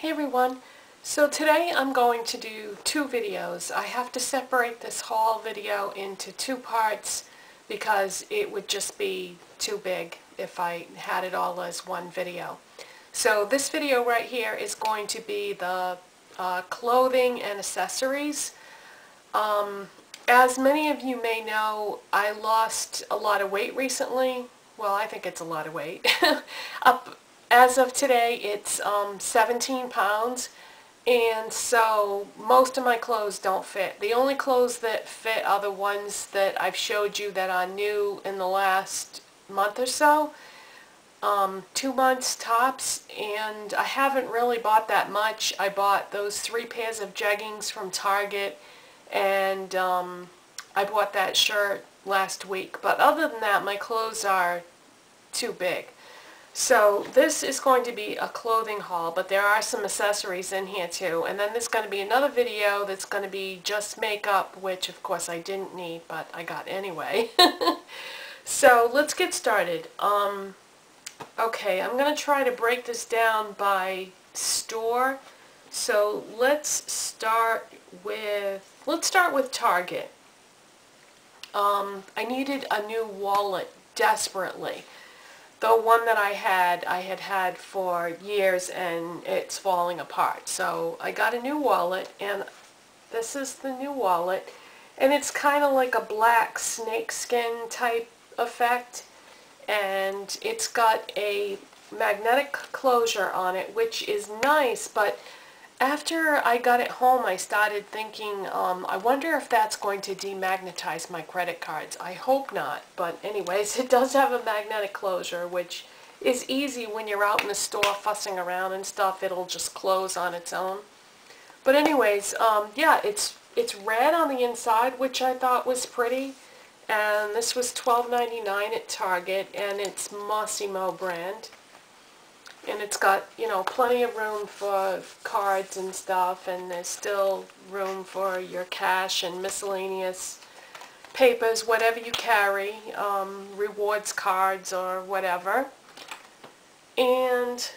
Hey everyone. So today I'm going to do two videos. I have to separate this haul video into two parts because it would just be too big if I had it all as one video. So this video right here is going to be the uh, clothing and accessories. Um, as many of you may know, I lost a lot of weight recently. Well, I think it's a lot of weight. Up as of today, it's um, 17 pounds. And so most of my clothes don't fit. The only clothes that fit are the ones that I've showed you that are new in the last month or so. Um, two months tops and I haven't really bought that much. I bought those three pairs of jeggings from Target and um, I bought that shirt last week. But other than that, my clothes are too big. So this is going to be a clothing haul, but there are some accessories in here too. And then there's going to be another video that's going to be just makeup, which of course I didn't need, but I got anyway. so let's get started. Um, okay, I'm going to try to break this down by store. So let's start with, let's start with Target. Um, I needed a new wallet desperately the one that I had, I had had for years and it's falling apart. So I got a new wallet and this is the new wallet and it's kind of like a black snakeskin type effect and it's got a magnetic closure on it which is nice but after I got it home, I started thinking, um, I wonder if that's going to demagnetize my credit cards. I hope not, but anyways, it does have a magnetic closure, which is easy when you're out in the store fussing around and stuff. It'll just close on its own. But anyways, um, yeah, it's it's red on the inside, which I thought was pretty. And this was $12.99 at Target, and it's Mossimo brand and it's got, you know, plenty of room for cards and stuff, and there's still room for your cash and miscellaneous papers, whatever you carry, um, rewards cards or whatever. And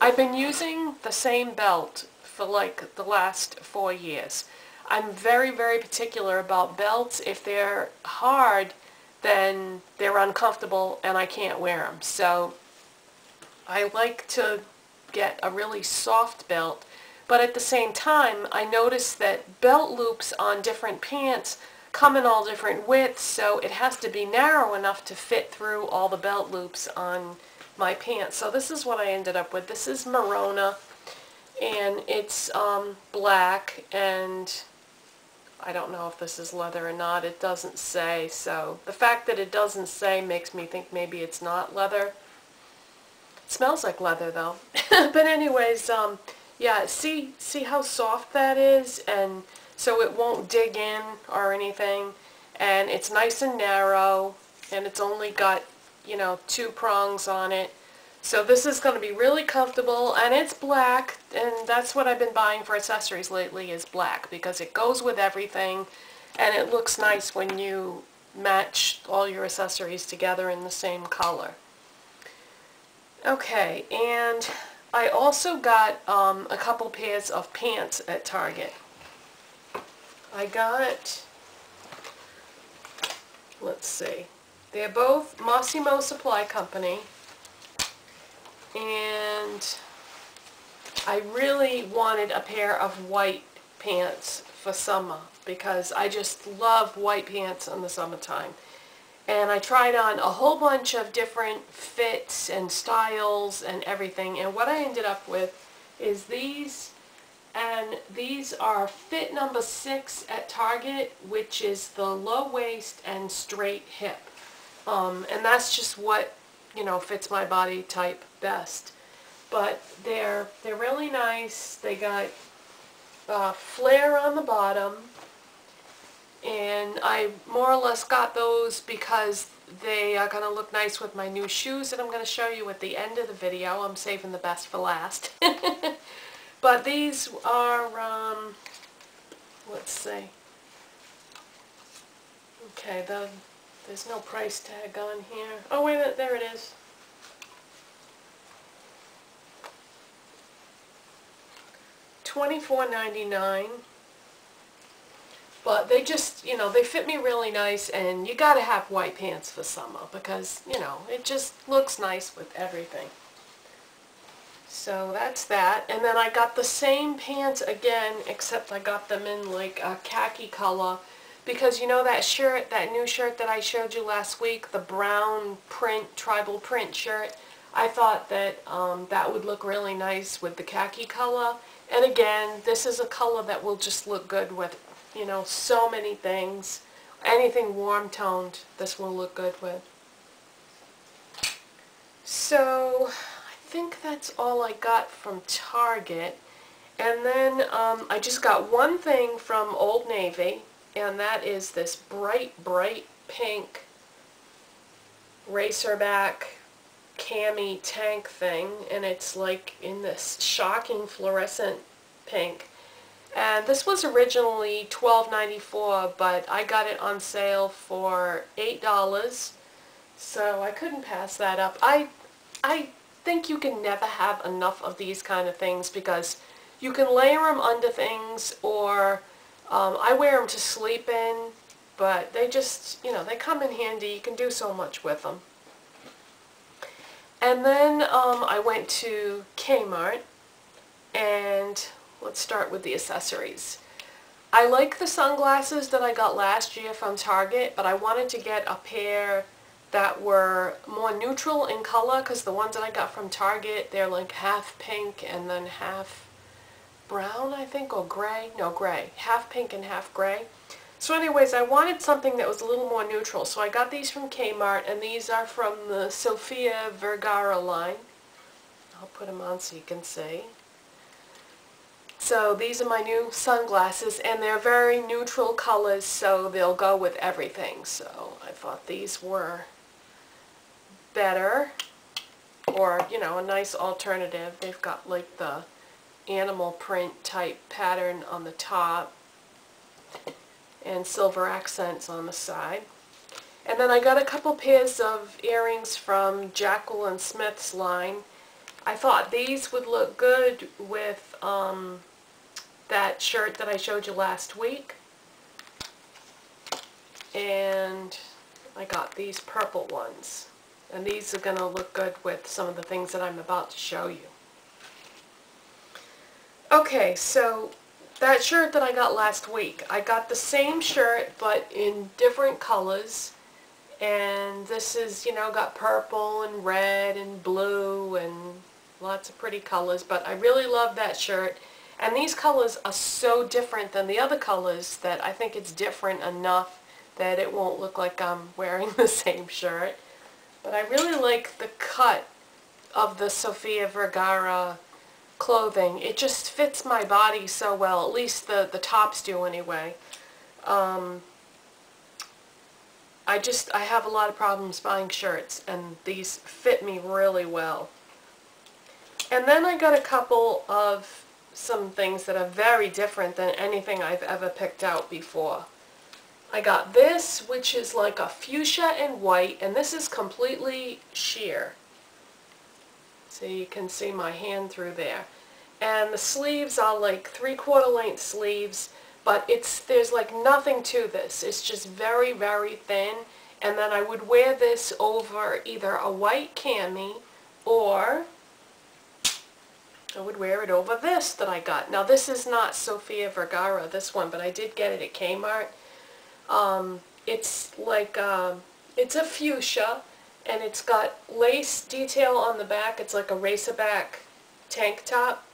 I've been using the same belt for like the last four years. I'm very, very particular about belts. If they're hard, then they're uncomfortable and I can't wear them. So I like to get a really soft belt, but at the same time, I noticed that belt loops on different pants come in all different widths, so it has to be narrow enough to fit through all the belt loops on my pants. So this is what I ended up with. This is Merona, and it's um, black, and I don't know if this is leather or not. It doesn't say, so the fact that it doesn't say makes me think maybe it's not leather. Smells like leather though. but anyways, um, yeah, see, see how soft that is? And so it won't dig in or anything. And it's nice and narrow. And it's only got, you know, two prongs on it. So this is going to be really comfortable. And it's black. And that's what I've been buying for accessories lately is black. Because it goes with everything. And it looks nice when you match all your accessories together in the same color. Okay, and I also got um, a couple pairs of pants at Target. I got, let's see, they're both Mossimo Supply Company, and I really wanted a pair of white pants for summer because I just love white pants in the summertime and I tried on a whole bunch of different fits and styles and everything. And what I ended up with is these and these are fit number six at Target which is the low waist and straight hip. Um, and that's just what you know fits my body type best. But they're they're really nice. They got uh, flare on the bottom and I more or less got those because they are going to look nice with my new shoes that I'm going to show you at the end of the video. I'm saving the best for last. but these are, um, let's see. Okay, the, there's no price tag on here. Oh, wait a minute, there it is. $24.99. But they just, you know, they fit me really nice and you gotta have white pants for summer because, you know, it just looks nice with everything. So that's that. And then I got the same pants again, except I got them in like a khaki color. Because you know that shirt, that new shirt that I showed you last week, the brown print, tribal print shirt, I thought that um, that would look really nice with the khaki color. And again, this is a color that will just look good with, you know, so many things. Anything warm toned, this will look good with. So, I think that's all I got from Target. And then um, I just got one thing from Old Navy, and that is this bright, bright pink racerback cami tank thing and it's like in this shocking fluorescent pink and this was originally $12.94 but I got it on sale for $8 so I couldn't pass that up. I, I think you can never have enough of these kind of things because you can layer them under things or um, I wear them to sleep in but they just, you know, they come in handy. You can do so much with them. And then um, I went to Kmart and let's start with the accessories. I like the sunglasses that I got last year from Target, but I wanted to get a pair that were more neutral in color because the ones that I got from Target, they're like half pink and then half brown, I think, or gray. No, gray. Half pink and half gray. So anyways, I wanted something that was a little more neutral, so I got these from Kmart, and these are from the Sofia Vergara line. I'll put them on so you can see. So these are my new sunglasses, and they're very neutral colors, so they'll go with everything. So I thought these were better, or, you know, a nice alternative. They've got like the animal print type pattern on the top and silver accents on the side. And then I got a couple pairs of earrings from Jaclyn Smith's line. I thought these would look good with um, that shirt that I showed you last week. And I got these purple ones. And these are going to look good with some of the things that I'm about to show you. Okay, so that shirt that I got last week. I got the same shirt but in different colors and this is, you know, got purple and red and blue and lots of pretty colors but I really love that shirt and these colors are so different than the other colors that I think it's different enough that it won't look like I'm wearing the same shirt. But I really like the cut of the Sofia Vergara clothing. It just fits my body so well, at least the, the tops do anyway. Um, I just, I have a lot of problems buying shirts, and these fit me really well. And then I got a couple of some things that are very different than anything I've ever picked out before. I got this, which is like a fuchsia and white, and this is completely sheer. So you can see my hand through there. And the sleeves are like three-quarter length sleeves, but it's there's like nothing to this. It's just very, very thin. And then I would wear this over either a white cami or I would wear it over this that I got. Now this is not Sofia Vergara, this one, but I did get it at Kmart. Um, it's like, um, it's a fuchsia, and it's got lace detail on the back. It's like a racerback tank top.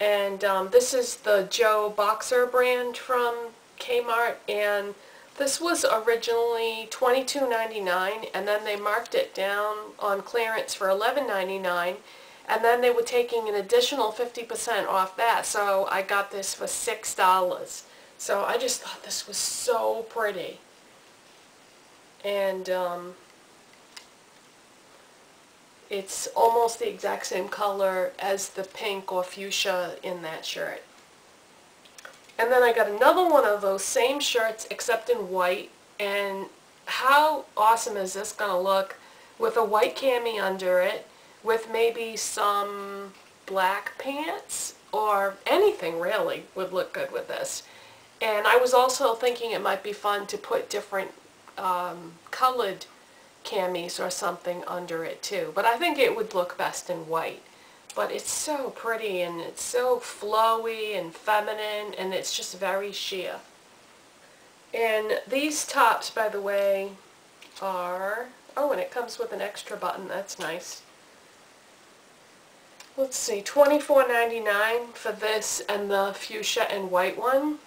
And um, this is the Joe Boxer brand from Kmart, and this was originally $22.99, and then they marked it down on clearance for $11.99, and then they were taking an additional 50% off that, so I got this for $6. So I just thought this was so pretty. And um, it's almost the exact same color as the pink or fuchsia in that shirt. And then I got another one of those same shirts except in white. And how awesome is this going to look with a white cami under it with maybe some black pants or anything really would look good with this. And I was also thinking it might be fun to put different um, colored camis or something under it too. But I think it would look best in white. But it's so pretty and it's so flowy and feminine and it's just very sheer. And these tops, by the way, are, oh, and it comes with an extra button. That's nice. Let's see, $24.99 for this and the fuchsia and white one.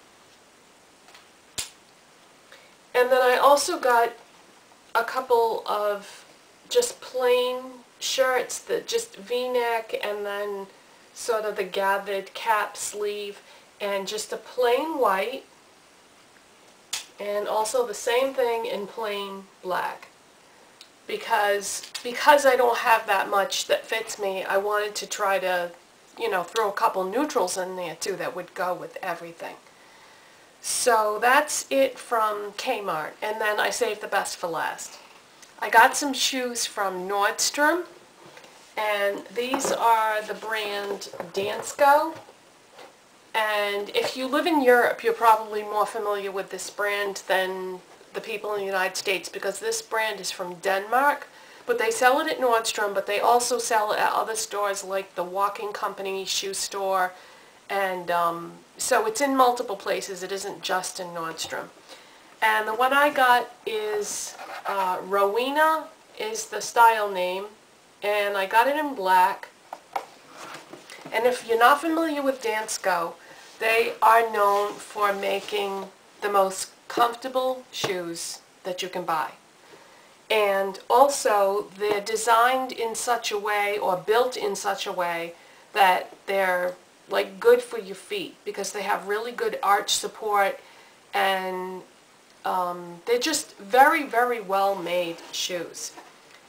And then I also got a couple of just plain shirts that just v-neck and then sort of the gathered cap sleeve and just a plain white and also the same thing in plain black because because I don't have that much that fits me I wanted to try to you know throw a couple neutrals in there too that would go with everything so that's it from Kmart. And then I saved the best for last. I got some shoes from Nordstrom. And these are the brand Dansko. And if you live in Europe, you're probably more familiar with this brand than the people in the United States because this brand is from Denmark. But they sell it at Nordstrom, but they also sell it at other stores like the Walking Company shoe store and um, so it's in multiple places. It isn't just in Nordstrom. And the one I got is uh, Rowena is the style name. And I got it in black. And if you're not familiar with Dansko, they are known for making the most comfortable shoes that you can buy. And also, they're designed in such a way or built in such a way that they're like good for your feet because they have really good arch support and um, they're just very, very well made shoes.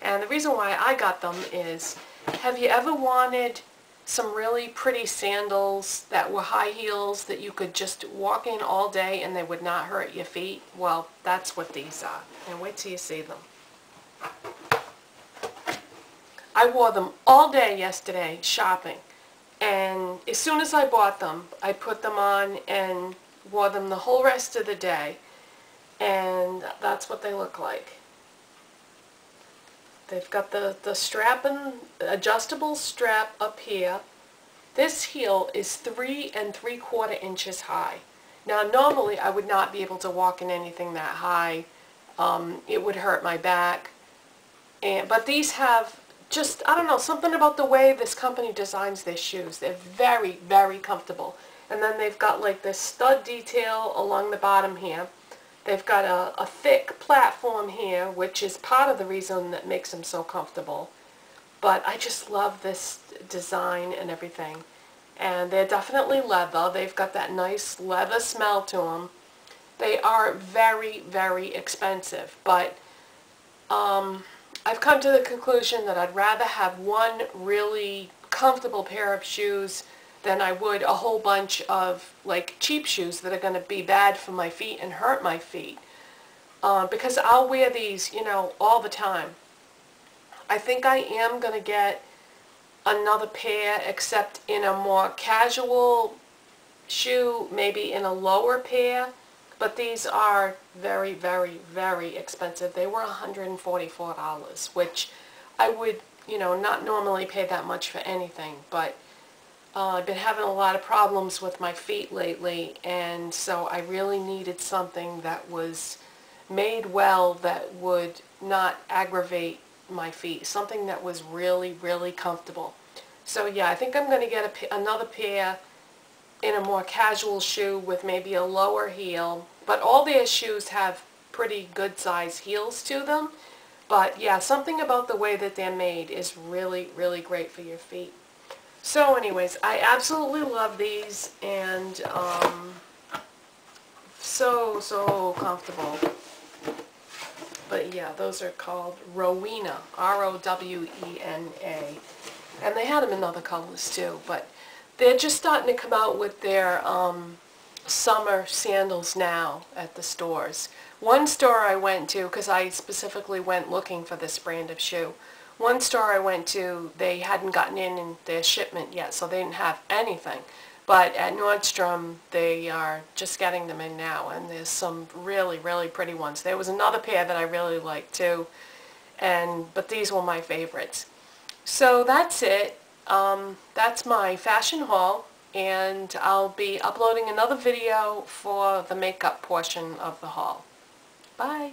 And the reason why I got them is, have you ever wanted some really pretty sandals that were high heels that you could just walk in all day and they would not hurt your feet? Well, that's what these are. And wait till you see them. I wore them all day yesterday shopping. And as soon as I bought them, I put them on and wore them the whole rest of the day. And that's what they look like. They've got the, the strap and adjustable strap up here. This heel is three and three quarter inches high. Now normally I would not be able to walk in anything that high. Um, it would hurt my back. And, but these have just, I don't know, something about the way this company designs their shoes. They're very, very comfortable. And then they've got like this stud detail along the bottom here. They've got a, a thick platform here, which is part of the reason that makes them so comfortable. But I just love this design and everything. And they're definitely leather. They've got that nice leather smell to them. They are very, very expensive, but um, I've come to the conclusion that I'd rather have one really comfortable pair of shoes than I would a whole bunch of like cheap shoes that are going to be bad for my feet and hurt my feet. Uh, because I'll wear these, you know, all the time. I think I am going to get another pair except in a more casual shoe, maybe in a lower pair. But these are very, very, very expensive. They were $144, which I would, you know, not normally pay that much for anything, but uh, I've been having a lot of problems with my feet lately, and so I really needed something that was made well that would not aggravate my feet, something that was really, really comfortable. So yeah, I think I'm going to get a, another pair in a more casual shoe with maybe a lower heel. But all their shoes have pretty good size heels to them. But yeah, something about the way that they're made is really, really great for your feet. So anyways, I absolutely love these and um, so, so comfortable. But yeah, those are called Rowena, R-O-W-E-N-A. And they had them in other colors too, but they're just starting to come out with their um, summer sandals now at the stores. One store I went to, because I specifically went looking for this brand of shoe, One store I went to, they hadn't gotten in their shipment yet, so they didn't have anything. But at Nordstrom, they are just getting them in now, and there's some really, really pretty ones. There was another pair that I really liked too, and but these were my favorites. So that's it. Um, that's my fashion haul, and I'll be uploading another video for the makeup portion of the haul. Bye!